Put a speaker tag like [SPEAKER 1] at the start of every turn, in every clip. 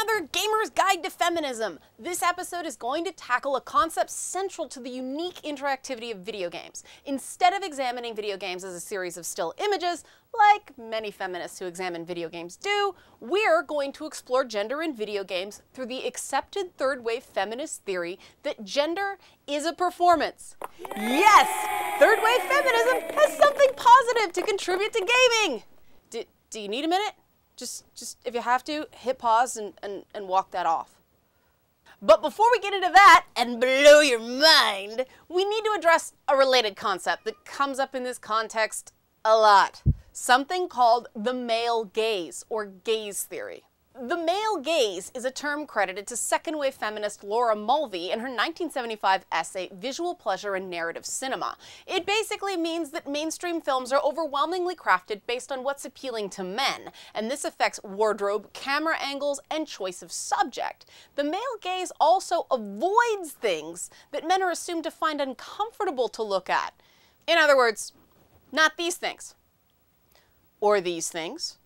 [SPEAKER 1] another Gamer's Guide to Feminism. This episode is going to tackle a concept central to the unique interactivity of video games. Instead of examining video games as a series of still images, like many feminists who examine video games do, we're going to explore gender in video games through the accepted third wave feminist theory that gender is a performance. Yes! Third wave feminism has something positive to contribute to gaming! Do, do you need a minute? Just, just if you have to, hit pause and, and, and walk that off. But before we get into that and blow your mind, we need to address a related concept that comes up in this context a lot. Something called the male gaze or gaze theory. The male gaze is a term credited to second wave feminist Laura Mulvey in her 1975 essay Visual Pleasure in Narrative Cinema. It basically means that mainstream films are overwhelmingly crafted based on what's appealing to men, and this affects wardrobe, camera angles, and choice of subject. The male gaze also avoids things that men are assumed to find uncomfortable to look at. In other words, not these things. Or these things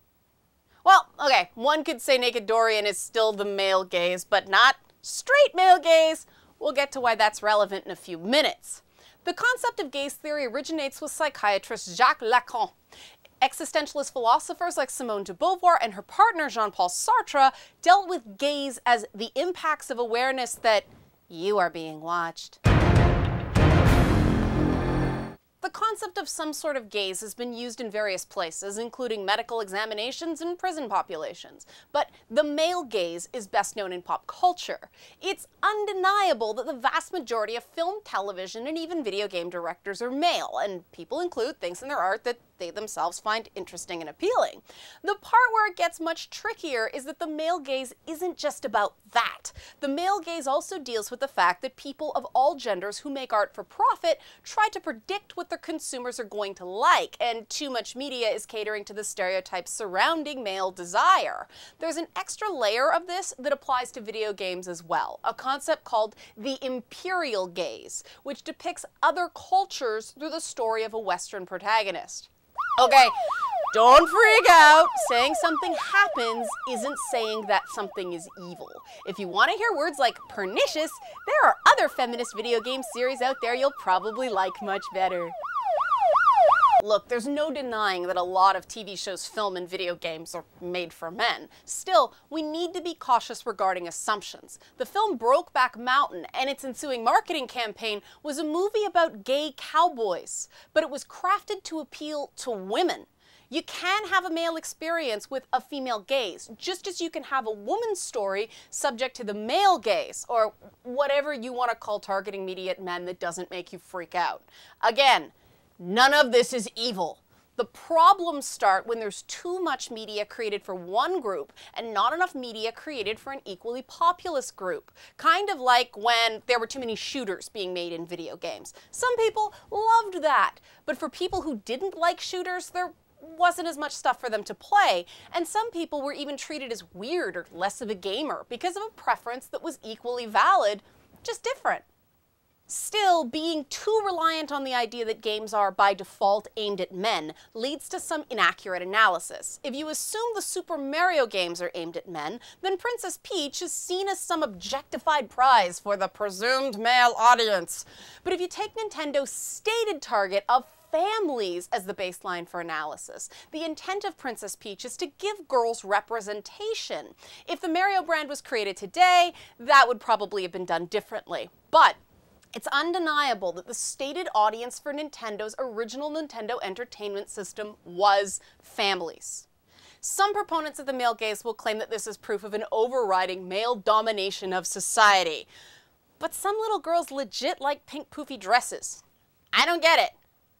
[SPEAKER 1] well, okay, one could say Naked Dorian is still the male gaze, but not straight male gaze. We'll get to why that's relevant in a few minutes. The concept of gaze theory originates with psychiatrist Jacques Lacan. Existentialist philosophers like Simone de Beauvoir and her partner Jean-Paul Sartre dealt with gaze as the impacts of awareness that you are being watched. The concept of some sort of gaze has been used in various places, including medical examinations and prison populations. But the male gaze is best known in pop culture. It's undeniable that the vast majority of film, television, and even video game directors are male, and people include things in their art that they themselves find interesting and appealing. The part where it gets much trickier is that the male gaze isn't just about that. The male gaze also deals with the fact that people of all genders who make art for profit try to predict what their consumers are going to like, and too much media is catering to the stereotypes surrounding male desire. There's an extra layer of this that applies to video games as well, a concept called the imperial gaze, which depicts other cultures through the story of a Western protagonist. Okay, don't freak out. Saying something happens isn't saying that something is evil. If you want to hear words like pernicious, there are other feminist video game series out there you'll probably like much better. Look, there's no denying that a lot of TV shows, film, and video games are made for men. Still, we need to be cautious regarding assumptions. The film Brokeback Mountain and its ensuing marketing campaign was a movie about gay cowboys, but it was crafted to appeal to women. You can have a male experience with a female gaze, just as you can have a woman's story subject to the male gaze, or whatever you want to call targeting media at men that doesn't make you freak out. Again, None of this is evil. The problems start when there's too much media created for one group and not enough media created for an equally populous group. Kind of like when there were too many shooters being made in video games. Some people loved that, but for people who didn't like shooters, there wasn't as much stuff for them to play, and some people were even treated as weird or less of a gamer because of a preference that was equally valid, just different. Still, being too reliant on the idea that games are, by default, aimed at men leads to some inaccurate analysis. If you assume the Super Mario games are aimed at men, then Princess Peach is seen as some objectified prize for the presumed male audience. But if you take Nintendo's stated target of families as the baseline for analysis. The intent of Princess Peach is to give girls representation. If the Mario brand was created today, that would probably have been done differently. But it's undeniable that the stated audience for Nintendo's original Nintendo Entertainment System was families. Some proponents of the male gaze will claim that this is proof of an overriding male domination of society. But some little girls legit like pink poofy dresses. I don't get it.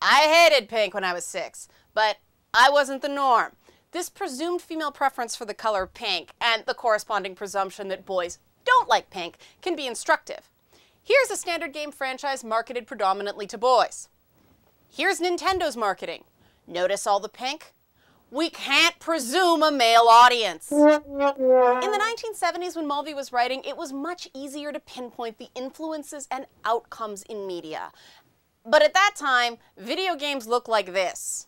[SPEAKER 1] I hated pink when I was six, but I wasn't the norm. This presumed female preference for the color pink and the corresponding presumption that boys don't like pink can be instructive. Here's a standard game franchise marketed predominantly to boys. Here's Nintendo's marketing. Notice all the pink? We can't presume a male audience. In the 1970s, when Mulvey was writing, it was much easier to pinpoint the influences and outcomes in media. But at that time, video games looked like this.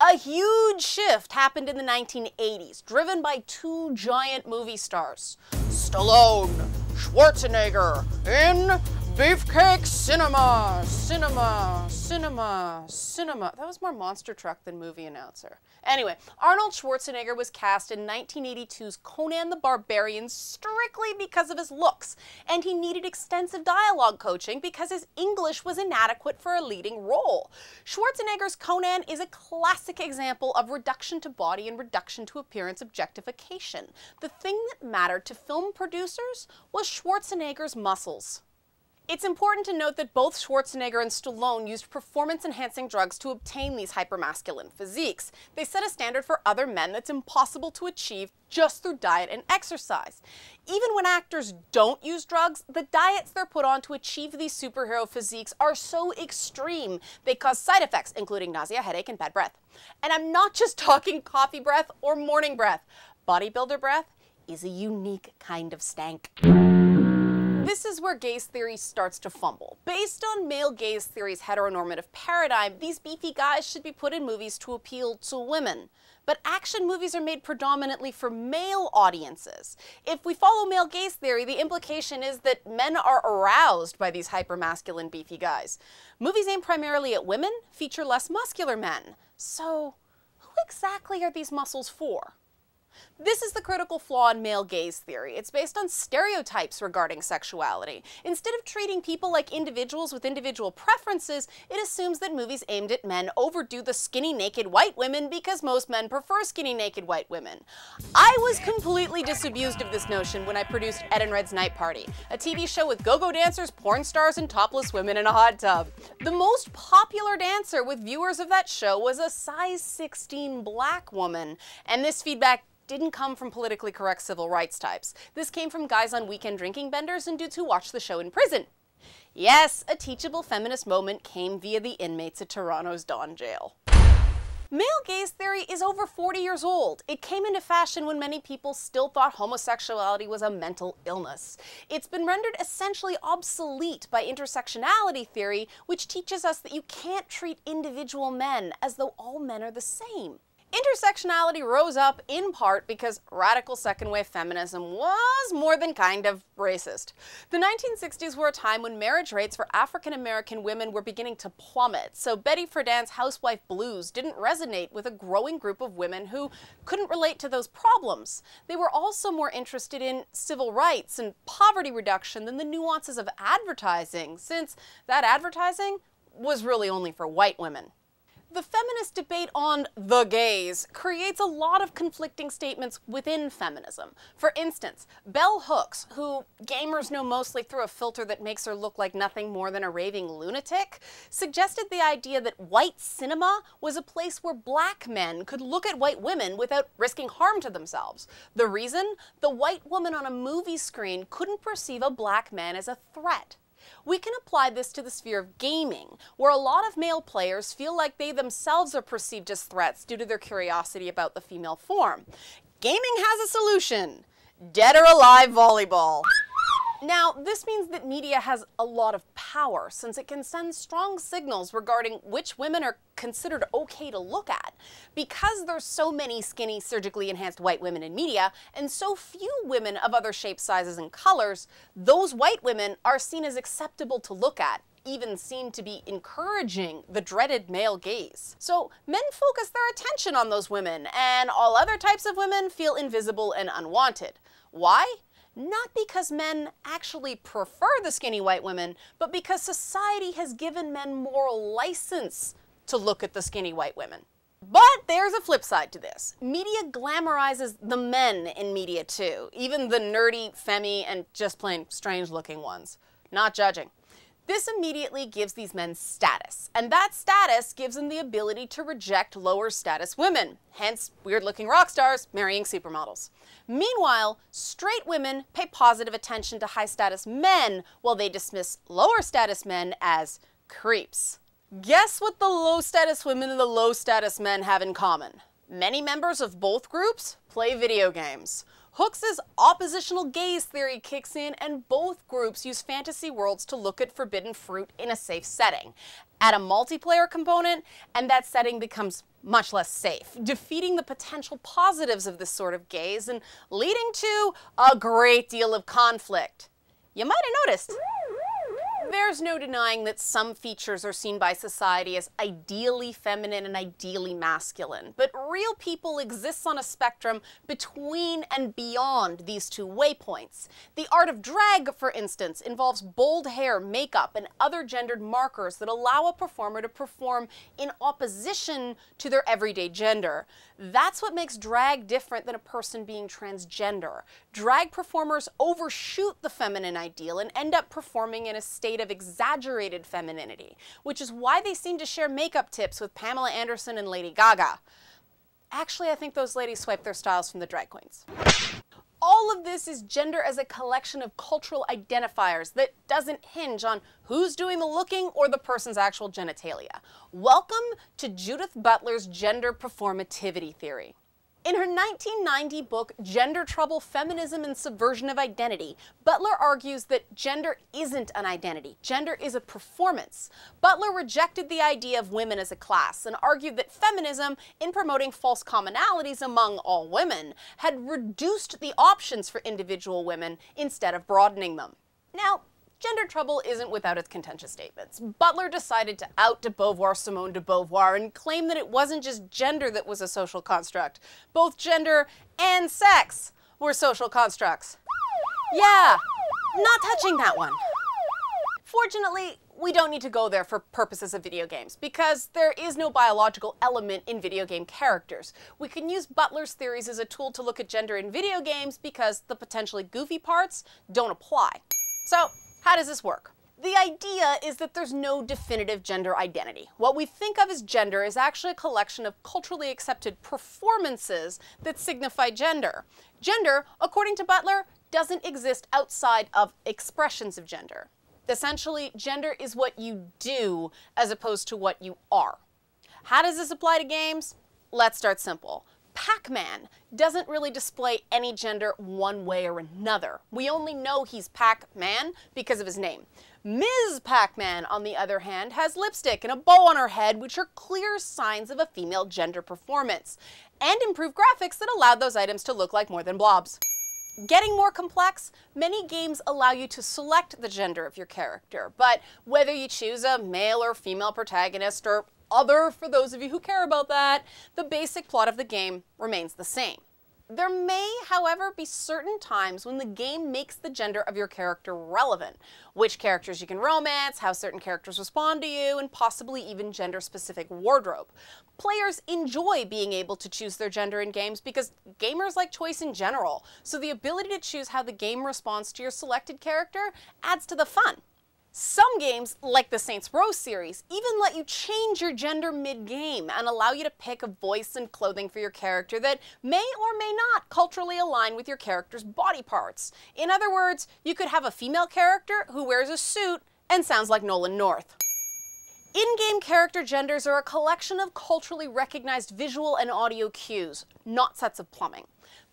[SPEAKER 1] A huge shift happened in the 1980s, driven by two giant movie stars Stallone, Schwarzenegger, in Beefcake Cinema, Cinema, Cinema, Cinema. That was more monster truck than movie announcer. Anyway, Arnold Schwarzenegger was cast in 1982's Conan the Barbarian strictly because of his looks, and he needed extensive dialogue coaching because his English was inadequate for a leading role. Schwarzenegger's Conan is a classic example of reduction to body and reduction to appearance objectification. The thing that mattered to film producers was Schwarzenegger's muscles. It's important to note that both Schwarzenegger and Stallone used performance-enhancing drugs to obtain these hypermasculine physiques. They set a standard for other men that's impossible to achieve just through diet and exercise. Even when actors don't use drugs, the diets they're put on to achieve these superhero physiques are so extreme they cause side effects, including nausea, headache, and bad breath. And I'm not just talking coffee breath or morning breath. Bodybuilder breath is a unique kind of stank. This is where gaze theory starts to fumble. Based on male gaze theory's heteronormative paradigm, these beefy guys should be put in movies to appeal to women. But action movies are made predominantly for male audiences. If we follow male gaze theory, the implication is that men are aroused by these hypermasculine beefy guys. Movies aimed primarily at women feature less muscular men. So, who exactly are these muscles for? This is the critical flaw in male gaze theory. It's based on stereotypes regarding sexuality. Instead of treating people like individuals with individual preferences, it assumes that movies aimed at men overdo the skinny naked white women because most men prefer skinny naked white women. I was completely disabused of this notion when I produced Ed and Red's Night Party, a TV show with go-go dancers, porn stars, and topless women in a hot tub. The most popular dancer with viewers of that show was a size 16 black woman, and this feedback didn't come from politically correct civil rights types. This came from guys on weekend drinking benders and dudes who watched the show in prison. Yes, a teachable feminist moment came via the inmates at Toronto's Don Jail. Male gaze theory is over 40 years old. It came into fashion when many people still thought homosexuality was a mental illness. It's been rendered essentially obsolete by intersectionality theory, which teaches us that you can't treat individual men as though all men are the same. Intersectionality rose up in part because radical second wave feminism was more than kind of racist. The 1960s were a time when marriage rates for African American women were beginning to plummet, so Betty Friedan's housewife blues didn't resonate with a growing group of women who couldn't relate to those problems. They were also more interested in civil rights and poverty reduction than the nuances of advertising, since that advertising was really only for white women. The feminist debate on the gaze creates a lot of conflicting statements within feminism. For instance, Bell Hooks, who gamers know mostly through a filter that makes her look like nothing more than a raving lunatic, suggested the idea that white cinema was a place where black men could look at white women without risking harm to themselves. The reason? The white woman on a movie screen couldn't perceive a black man as a threat. We can apply this to the sphere of gaming, where a lot of male players feel like they themselves are perceived as threats due to their curiosity about the female form. Gaming has a solution. Dead or alive volleyball. Now, this means that media has a lot of power since it can send strong signals regarding which women are considered okay to look at. Because there's so many skinny, surgically enhanced white women in media, and so few women of other shapes, sizes, and colors, those white women are seen as acceptable to look at, even seem to be encouraging the dreaded male gaze. So men focus their attention on those women, and all other types of women feel invisible and unwanted. Why? Not because men actually prefer the skinny white women, but because society has given men moral license to look at the skinny white women. But there's a flip side to this. Media glamorizes the men in media too, even the nerdy, femmy, and just plain strange looking ones. Not judging. This immediately gives these men status, and that status gives them the ability to reject lower status women, hence weird looking rock stars marrying supermodels. Meanwhile, straight women pay positive attention to high status men while they dismiss lower status men as creeps. Guess what the low status women and the low status men have in common? Many members of both groups play video games. Hooks' oppositional gaze theory kicks in, and both groups use fantasy worlds to look at forbidden fruit in a safe setting. Add a multiplayer component, and that setting becomes much less safe, defeating the potential positives of this sort of gaze and leading to a great deal of conflict. You might have noticed there's no denying that some features are seen by society as ideally feminine and ideally masculine, but real people exists on a spectrum between and beyond these two waypoints. The art of drag, for instance, involves bold hair, makeup, and other gendered markers that allow a performer to perform in opposition to their everyday gender. That's what makes drag different than a person being transgender. Drag performers overshoot the feminine ideal and end up performing in a state of exaggerated femininity, which is why they seem to share makeup tips with Pamela Anderson and Lady Gaga. Actually, I think those ladies swipe their styles from the drag queens. All of this is gender as a collection of cultural identifiers that doesn't hinge on who's doing the looking or the person's actual genitalia. Welcome to Judith Butler's gender performativity theory. In her 1990 book, Gender Trouble Feminism and Subversion of Identity, Butler argues that gender isn't an identity. Gender is a performance. Butler rejected the idea of women as a class and argued that feminism, in promoting false commonalities among all women, had reduced the options for individual women instead of broadening them. Now, Gender Trouble isn't without its contentious statements. Butler decided to out de Beauvoir Simone de Beauvoir and claim that it wasn't just gender that was a social construct. Both gender and sex were social constructs. Yeah, not touching that one. Fortunately, we don't need to go there for purposes of video games, because there is no biological element in video game characters. We can use Butler's theories as a tool to look at gender in video games because the potentially goofy parts don't apply. So, how does this work? The idea is that there's no definitive gender identity. What we think of as gender is actually a collection of culturally accepted performances that signify gender. Gender, according to Butler, doesn't exist outside of expressions of gender. Essentially, gender is what you do as opposed to what you are. How does this apply to games? Let's start simple. Pac-Man doesn't really display any gender one way or another. We only know he's Pac-Man because of his name. Ms. Pac-Man, on the other hand, has lipstick and a bow on her head, which are clear signs of a female gender performance, and improved graphics that allowed those items to look like more than blobs. Getting more complex, many games allow you to select the gender of your character, but whether you choose a male or female protagonist or other for those of you who care about that, the basic plot of the game remains the same. There may, however, be certain times when the game makes the gender of your character relevant. Which characters you can romance, how certain characters respond to you, and possibly even gender-specific wardrobe. Players enjoy being able to choose their gender in games because gamers like choice in general, so the ability to choose how the game responds to your selected character adds to the fun. Some games, like the Saints Row series, even let you change your gender mid-game and allow you to pick a voice and clothing for your character that may or may not culturally align with your character's body parts. In other words, you could have a female character who wears a suit and sounds like Nolan North. In-game character genders are a collection of culturally recognized visual and audio cues, not sets of plumbing.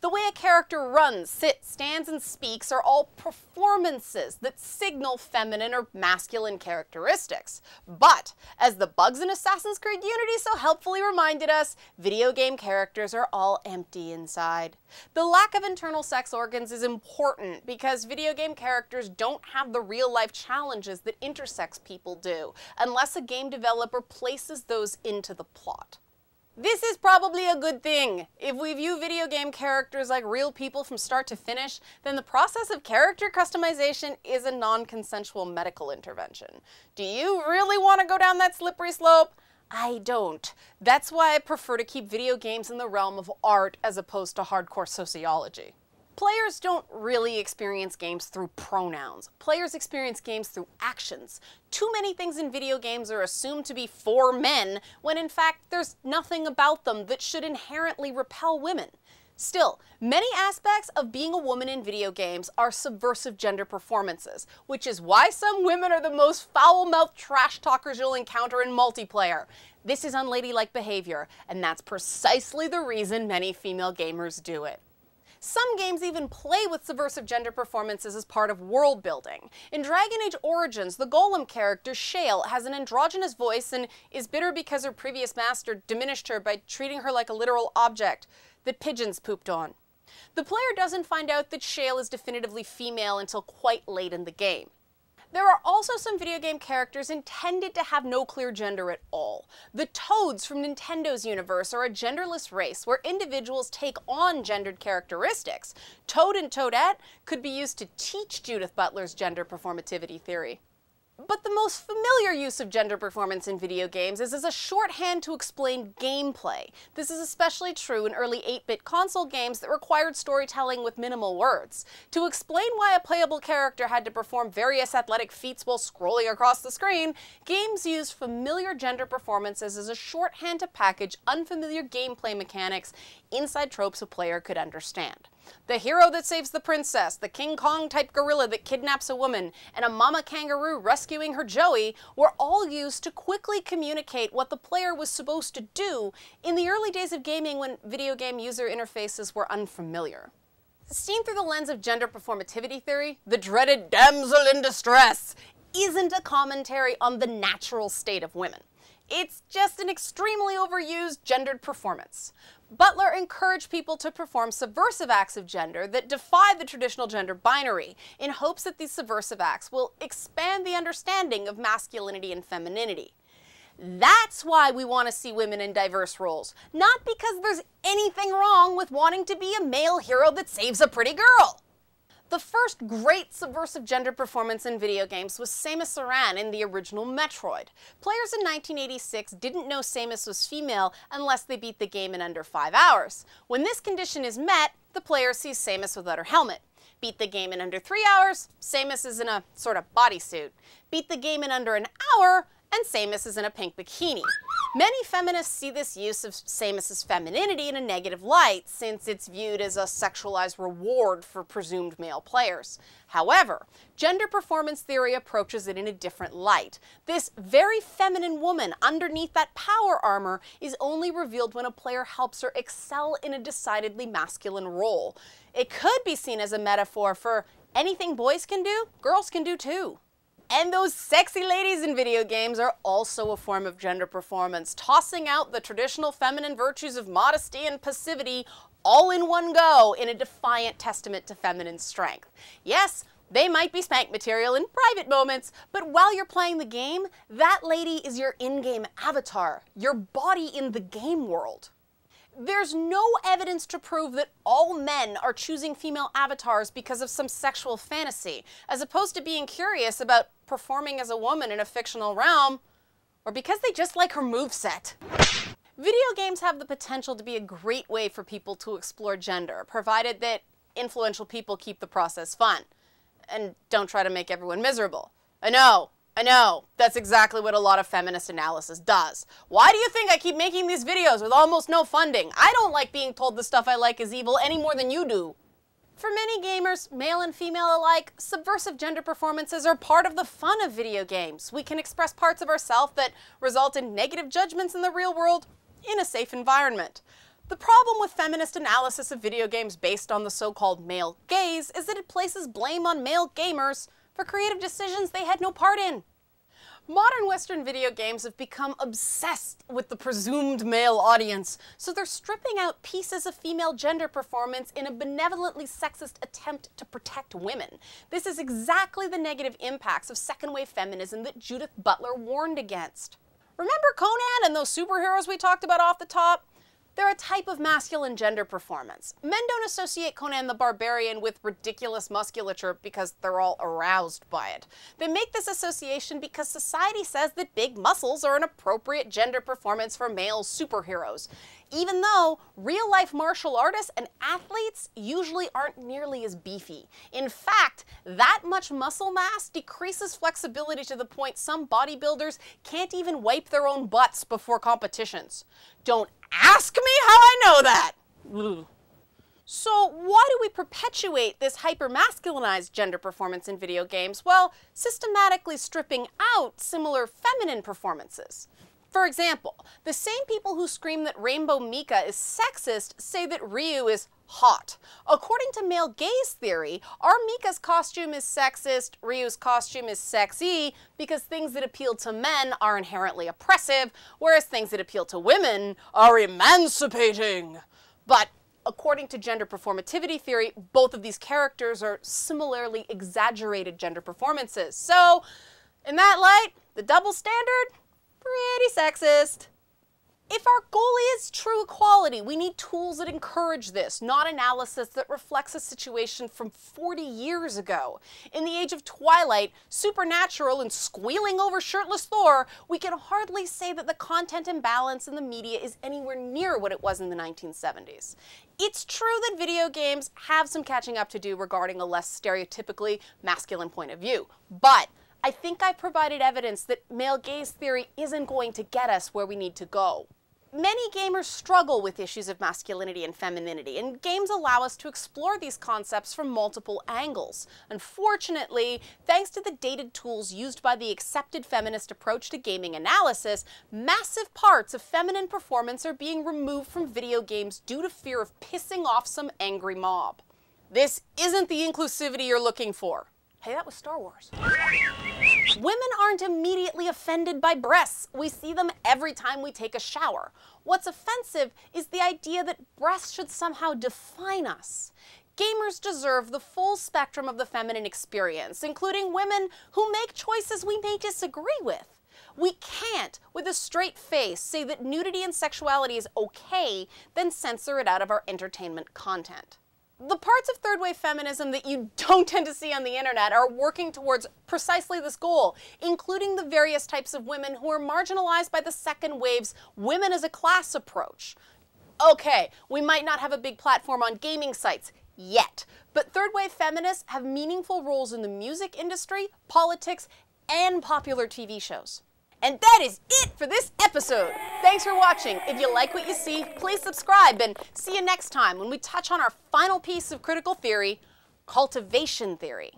[SPEAKER 1] The way a character runs, sits, stands, and speaks are all performances that signal feminine or masculine characteristics. But, as the bugs in Assassin's Creed Unity so helpfully reminded us, video game characters are all empty inside. The lack of internal sex organs is important because video game characters don't have the real-life challenges that intersex people do, unless a game developer places those into the plot. This is probably a good thing. If we view video game characters like real people from start to finish, then the process of character customization is a non-consensual medical intervention. Do you really want to go down that slippery slope? I don't. That's why I prefer to keep video games in the realm of art as opposed to hardcore sociology. Players don't really experience games through pronouns. Players experience games through actions. Too many things in video games are assumed to be for men, when in fact there's nothing about them that should inherently repel women. Still, many aspects of being a woman in video games are subversive gender performances, which is why some women are the most foul-mouthed trash talkers you'll encounter in multiplayer. This is unladylike behavior, and that's precisely the reason many female gamers do it. Some games even play with subversive gender performances as part of world building. In Dragon Age Origins, the Golem character, Shale, has an androgynous voice and is bitter because her previous master diminished her by treating her like a literal object that pigeons pooped on. The player doesn't find out that Shale is definitively female until quite late in the game. There are also some video game characters intended to have no clear gender at all. The Toads from Nintendo's universe are a genderless race where individuals take on gendered characteristics. Toad and Toadette could be used to teach Judith Butler's gender performativity theory. But the most familiar use of gender performance in video games is as a shorthand to explain gameplay. This is especially true in early 8-bit console games that required storytelling with minimal words. To explain why a playable character had to perform various athletic feats while scrolling across the screen, games used familiar gender performances as a shorthand to package unfamiliar gameplay mechanics inside tropes a player could understand. The hero that saves the princess, the King Kong type gorilla that kidnaps a woman, and a mama kangaroo rescuing her Joey were all used to quickly communicate what the player was supposed to do in the early days of gaming when video game user interfaces were unfamiliar. Seen through the lens of gender performativity theory, the dreaded damsel in distress isn't a commentary on the natural state of women. It's just an extremely overused gendered performance. Butler encouraged people to perform subversive acts of gender that defy the traditional gender binary in hopes that these subversive acts will expand the understanding of masculinity and femininity. That's why we want to see women in diverse roles, not because there's anything wrong with wanting to be a male hero that saves a pretty girl. The first great subversive gender performance in video games was Samus Aran in the original Metroid. Players in 1986 didn't know Samus was female unless they beat the game in under 5 hours. When this condition is met, the player sees Samus without her helmet. Beat the game in under 3 hours, Samus is in a sort of bodysuit. Beat the game in under an hour, and Samus is in a pink bikini. Many feminists see this use of Samus's femininity in a negative light, since it's viewed as a sexualized reward for presumed male players. However, gender performance theory approaches it in a different light. This very feminine woman underneath that power armor is only revealed when a player helps her excel in a decidedly masculine role. It could be seen as a metaphor for anything boys can do, girls can do too. And those sexy ladies in video games are also a form of gender performance, tossing out the traditional feminine virtues of modesty and passivity all in one go in a defiant testament to feminine strength. Yes, they might be spank material in private moments, but while you're playing the game, that lady is your in-game avatar, your body in the game world. There's no evidence to prove that all men are choosing female avatars because of some sexual fantasy, as opposed to being curious about performing as a woman in a fictional realm, or because they just like her moveset. Video games have the potential to be a great way for people to explore gender, provided that influential people keep the process fun and don't try to make everyone miserable. I know, I know. That's exactly what a lot of feminist analysis does. Why do you think I keep making these videos with almost no funding? I don't like being told the stuff I like is evil any more than you do. For many gamers, male and female alike, subversive gender performances are part of the fun of video games. We can express parts of ourselves that result in negative judgments in the real world in a safe environment. The problem with feminist analysis of video games based on the so-called male gaze is that it places blame on male gamers for creative decisions they had no part in. Modern Western video games have become obsessed with the presumed male audience, so they're stripping out pieces of female gender performance in a benevolently sexist attempt to protect women. This is exactly the negative impacts of second wave feminism that Judith Butler warned against. Remember Conan and those superheroes we talked about off the top? They're a type of masculine gender performance. Men don't associate Conan the Barbarian with ridiculous musculature because they're all aroused by it. They make this association because society says that big muscles are an appropriate gender performance for male superheroes even though real life martial artists and athletes usually aren't nearly as beefy. In fact, that much muscle mass decreases flexibility to the point some bodybuilders can't even wipe their own butts before competitions. Don't ask me how I know that! So why do we perpetuate this hyper-masculinized gender performance in video games while systematically stripping out similar feminine performances? For example, the same people who scream that Rainbow Mika is sexist say that Ryu is hot. According to male gaze theory, R. Mika's costume is sexist, Ryu's costume is sexy because things that appeal to men are inherently oppressive, whereas things that appeal to women are emancipating. But according to gender performativity theory, both of these characters are similarly exaggerated gender performances. So, in that light, the double standard, pretty sexist. If our goal is true equality, we need tools that encourage this, not analysis that reflects a situation from 40 years ago. In the age of Twilight, Supernatural, and squealing over shirtless Thor, we can hardly say that the content imbalance in the media is anywhere near what it was in the 1970s. It's true that video games have some catching up to do regarding a less stereotypically masculine point of view, but I think I provided evidence that male gaze theory isn't going to get us where we need to go. Many gamers struggle with issues of masculinity and femininity, and games allow us to explore these concepts from multiple angles. Unfortunately, thanks to the dated tools used by the accepted feminist approach to gaming analysis, massive parts of feminine performance are being removed from video games due to fear of pissing off some angry mob. This isn't the inclusivity you're looking for. Hey, that was Star Wars. Women aren't immediately offended by breasts. We see them every time we take a shower. What's offensive is the idea that breasts should somehow define us. Gamers deserve the full spectrum of the feminine experience, including women who make choices we may disagree with. We can't, with a straight face, say that nudity and sexuality is okay, then censor it out of our entertainment content. The parts of third wave feminism that you don't tend to see on the internet are working towards precisely this goal, including the various types of women who are marginalized by the second wave's women as a class approach. Okay, we might not have a big platform on gaming sites yet, but third wave feminists have meaningful roles in the music industry, politics, and popular TV shows. And that is it for this episode. Thanks for watching. If you like what you see, please subscribe and see you next time when we touch on our final piece of critical theory, cultivation theory.